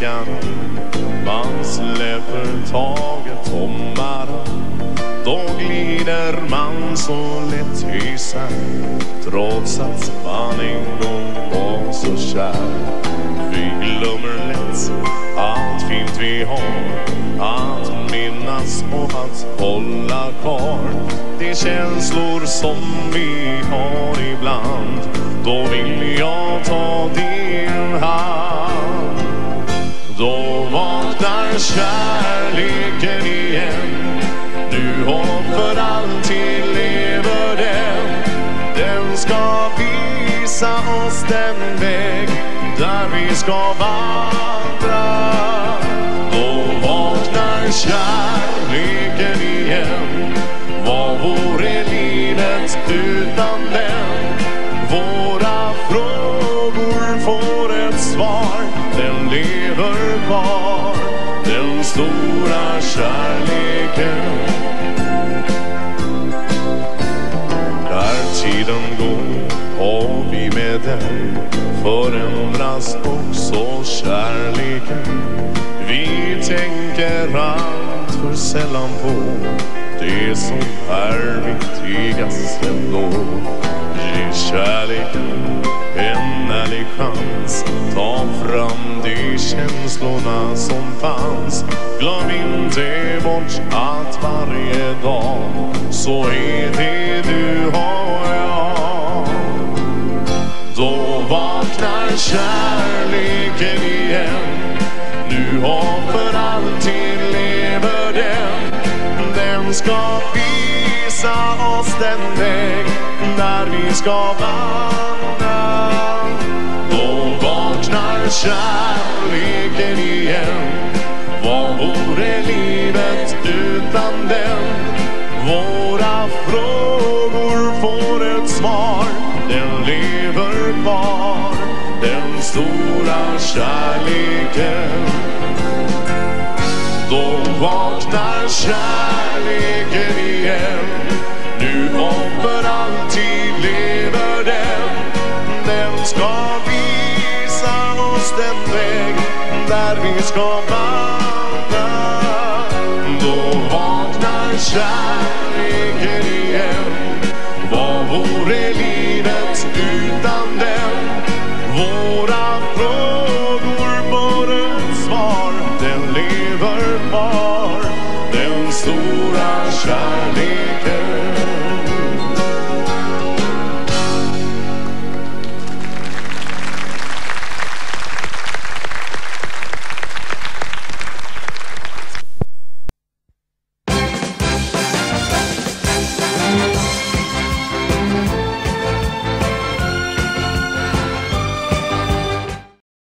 varje. Man släpper taget om varann. Då glider man så lätt isär. Trots att man en gång var så kär. Vi glömmer lätt allt fint vi har. Att minnas och att hålla kvar. De känslor som vi har ibland. Då vill jag ta din hand. Vaknar kärleken igen. Nu och för alltid lever den. Den ska visa oss den väg där vi ska vandra. Då vaknar kärleken igen. Vad vore livet utan den? Våra frågor får ett svar. Den lever kvar, stora kärleken. Där tiden går och vi med den förändras också kärleken. Vi tänker allt för sällan på det som är viktigast ändå. Ge kärleken en ärlig chans. Ta fram de känslorna som fanns. Glöm inte bort att varje dag så är det du och jag. Då vaknar kärleken igen. Nu och för alltid lever den. Den ska visa oss den väg där vi ska vandra. Då vaknar kärleken igen. Vad vore livet utan den? Våra frågor får ett svar. Den lever kvar, den stora kärleken. Då vaknar kärleken igen. Den väg där vi ska vandra. Då vaknar kärleken